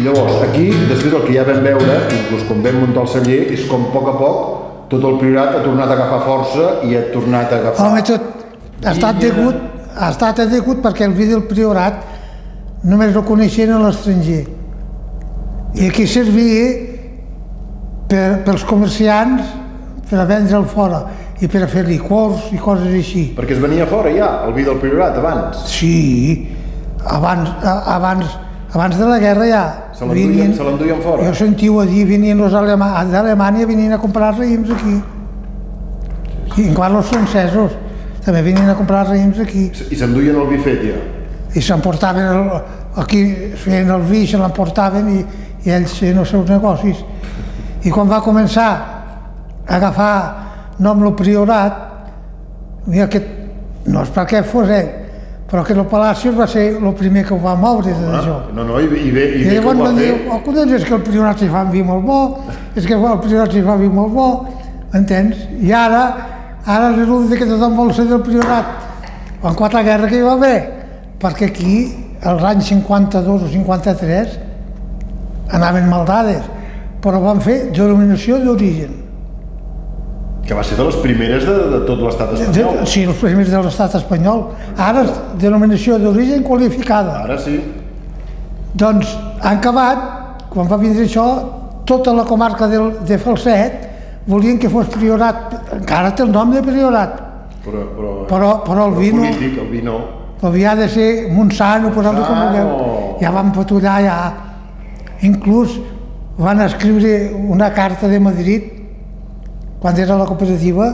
I llavors, aquí, després del que ja vam veure, inclús quan vam muntar el celler, és com a poc a poc tot el priorat ha tornat a agafar força i ha tornat a agafar... Home, tot ha estat degut, ha estat degut perquè el vi del priorat només el coneixien a l'estranger. I aquí servia per, pels comerciants per a vendre'l fora i per a fer licors i coses així. Perquè es venia fora ja, el vi del priorat, abans. Sí, abans, abans, abans de la guerra ja Se l'enduien se fora. Jo sentiu a dir, venien els alema d'Alemanya, venien a comprar raïms aquí. I encara els francesos també venien a comprar raïms aquí. I s'enduien el vi fet ja. I s'emportaven, el, aquí feien el vi, se l'emportaven i, i ells feien els seus negocis. I quan va començar a agafar nom el priorat, mira que no és perquè fos ell, però que el Palacios va ser el primer que ho va moure de això. No, no, i, bé- i bé, i I bé que ho va fer. oh, collons, és que el priorat s'hi fa vi molt bo, és que el priorat s'hi fa vi molt bo, entens? I ara, ara resulta que tothom vol ser del priorat. En quatre guerra que hi va haver, perquè aquí, als anys 52 o 53, anaven mal dades, però van fer denominació d'origen. Que va ser de les primeres de, de tot l'estat De- espanyol. Sí, els primers de l'estat espanyol. Ara és denominació d'origen qualificada. Ara sí. Doncs han acabat, quan va vindre això, tota la comarca del, de Falset volien que fos priorat, encara té el nom de priorat, Però, però, però, però el vi no, polític, el vi no. el vi ha de ser Montsant o posar-li com vulgueu. Ja van patullar, ja. Inclús van escriure una carta de Madrid, quan era la cooperativa,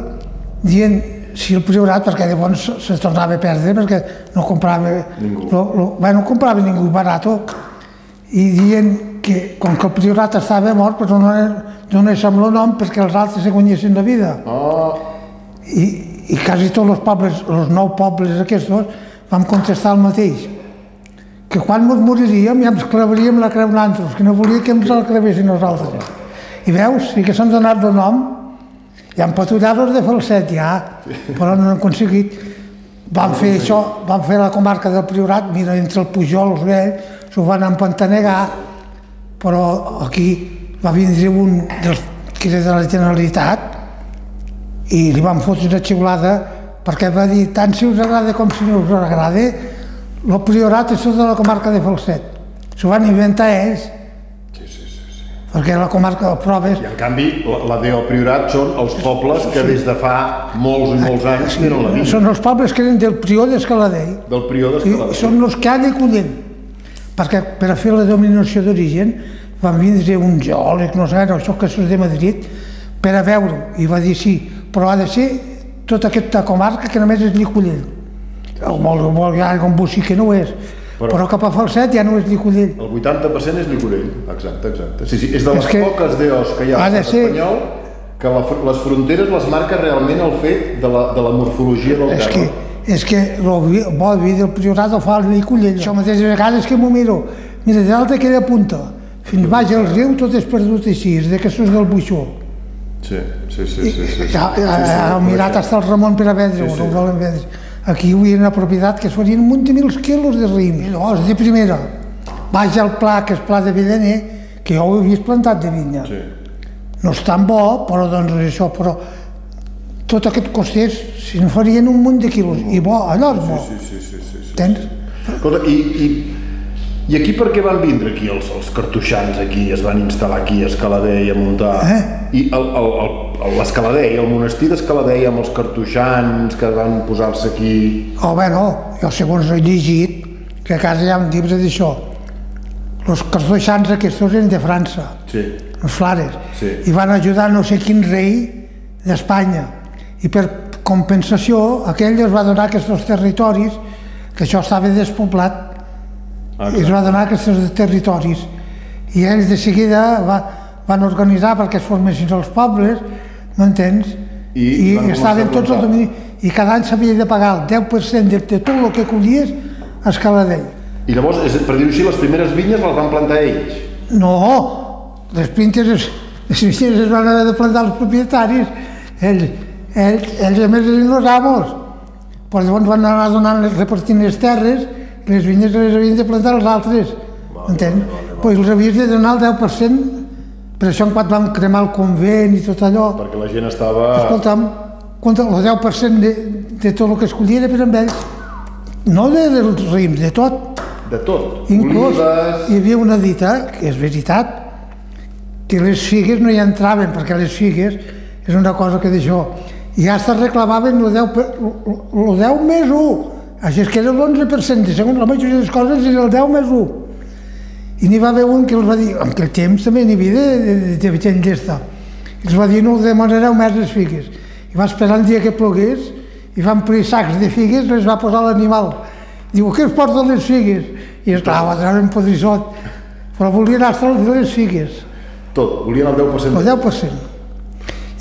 dient si el priorat, perquè llavors se, se tornava a perdre, perquè no comprava, Ningú. Lo, lo, bueno, no comprava ningú barat, i dient que com que el priorat estava mort, però no donéssim el nom perquè els altres se guanyessin la vida. Oh, I, i quasi tots els pobles, els nou pobles aquests, vam contestar el mateix. Que quan ens moriríem ja ens clavaríem la creu nosaltres, que no volia que ens la crevessin nosaltres. I veus, sí que s'han donat el nom, i han patullat els de Falset ja, però no han aconseguit. Van fer això, van fer la comarca del Priorat, mira, entre el Pujol, els vells, s'ho van empantanegar, però aquí va vindre un dels que era de la Generalitat i li van fotre una xiulada perquè va dir tant si us agrada com si no us agrada, el priorat és tot de la comarca de Falset. S'ho van inventar ells. Perquè la comarca de Proves I en canvi, la, la DO Priorat són els pobles que des de fa molts i molts anys tenen la vinya. són els pobles que eren del prior d'Escaladell. Del Prior I d'Escalador. són els que han Cullent. Perquè per a fer la dominació d'origen van vindre un geòleg, no sé, no, això que és de Madrid, per a veure i va dir sí, però ha de ser tota aquesta comarca que només és Llicullent. O molt, molt, ja com Bocí que no és. Però- Però, cap a Falset ja no és Llicullent. El 80% és Llicorell, exacte, exacte. Sí, sí, és de És les que poques DOs que hi ha ha de ser- espanyol que la, les fronteres les marca realment el fet de la, de la morfologia del És terra. que, és que el bo vi del priorat ho fa el Llicullent. Això mateix a vegades que m'ho miro. Mira, de l'altra queda punta. Fins baix al riu tot és perdut així, és de que sos del Buixó. Sí, sí, sí, sí, sí, sí, sí, ja, sí, mirat hasta el Ramon per a vendre, Sí, sí, sí. no ho volen vendre. Aquí hi havia una propietat que es farien un munt de mil quilos de raïm. I llavors, de primera, baix al pla, que és pla de Vidaner, que jo ho he vist plantat de vinya. Sí. No és tan bo, però doncs això, però tot aquest costers, si no farien un munt de quilos, i bo, allò és bo, Sí, sí, sí, sí, sí. entens? Escolta, i, i, i aquí per què van vindre aquí els, els cartoixans aquí, es van instal·lar aquí a Escaladei a muntar? Eh? I el- el- el- monestir d'Escaladei amb els cartoixans que van posar-se aquí... O bueno, jo segons he llegit, que a casa hi ha un llibre d'això, els cartoixans aquests eren de França, Sí. els flares, Sí. i van ajudar no sé quin rei d'Espanya. I per compensació, aquell es va donar aquests territoris, que això estava despoblat, Ah, i es va donar aquests territoris. I ells de seguida va, van organitzar perquè es formessin els pobles, m'entens? I- I, i estaven tots al domini. I cada any s'havia de pagar el 10% de tot el que collies a Escaladell. I llavors, és, per dir-ho així, les primeres vinyes les van plantar ells. No, les pintes, es- les vinyes es van haver de plantar els propietaris. Ells, ells, ells a més eren els amos. Però llavors van anar donant, repartint les terres, les vinyes les havien de plantar els altres. Entens? Pues els havies de donar el 10%, per això quan vam cremar el convent i tot allò, Perquè la gent estava... escolta'm, compte, el 10% de, de tot el que escollia era per amb ells. No de, dels raïms, de tot. De tot. Inclús Olives... hi havia una dita, que és veritat, que les figues no hi entraven, perquè les figues és una cosa que d'això, ja se reclamaven el 10, per- el 10 més 1. Així és que era l'11%, i segons la majoria de les coses era el 10 més 1. I n'hi va haver un que els va dir, en aquell temps també n'hi havia de, de, de, gent d'esta, els va dir no demanareu més les figues. I va esperar el dia que plogués, i va omplir sacs de figues, les va posar l'animal. Diu, què es porta les figues? I esclar, va treure un podrissot, però anar a les figues, Tot, volien el 10%. el 10%.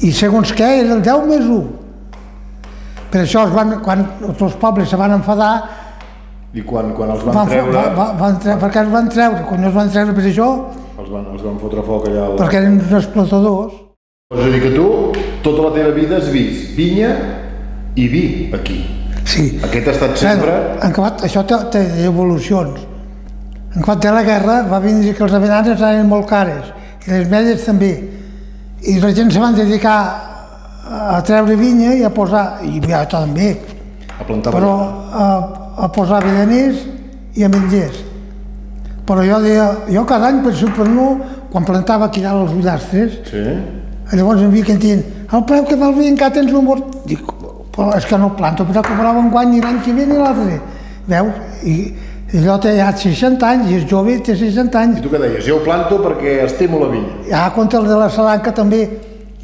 I segons què, era el 10 més 1. Per això es van, quan els pobles se van enfadar, I quan, quan els van van, treure, va, va, van treure, perquè els van treure, quan els van treure per això, els van, els van fotre foc allà al... perquè eren uns explotadors. És a dir, que tu, tota la teva vida has vist vinya i vi aquí. Sí. Aquest ha estat sempre... En acabat, això té, té evolucions. En quant té la guerra, va vindre que els avenants eren molt cares, i les melles també. I la gent se van dedicar a treure vinya i a posar, i ja també, A plantar però a, a posar avellaners i ametllers. Però jo deia, jo cada any per per no, quan plantava aquí dalt els ullastres, Sí? llavors em veia que em deien, el preu que val vi encara tens un mort. Dic, però és que no planto, però cobrava un guany ni l'any que ve ni l'altre. Veus? I, i allò té ja 60 anys, i és jove, té 60 anys. I tu què deies? Jo planto perquè estimo la vinya. Ja contra el de la Salanca també.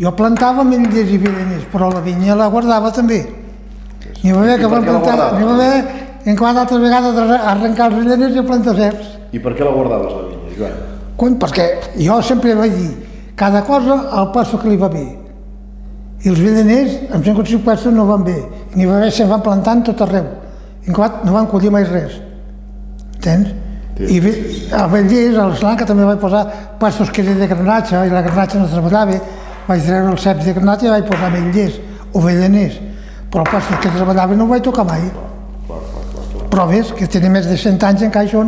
Jo plantava ametllers i vilaners, però la vinya la guardava també. N'hi va haver que van plantar, n'hi va haver en quant altres vegades arrencar els vilaners i plantar ceps. I per què la guardaves, la vinya, Joan? Cony, perquè jo sempre vaig dir, cada cosa al passo que li va bé. I els vilaners, amb 55 passos, no van bé. N'hi va haver, se'n van plantant tot arreu. I en quant no van collir mai res. Entens? Sí, I bé, a Bellers, a l'Eslanca, també vaig posar passos que eren de granatge, i la granatge no treballava. Vaig treure els ceps de granatge i vaig posar ametllers o velleners. Però passos que treballava no ho vaig tocar mai. Però ves, que tenen més de 100 anys encara hi.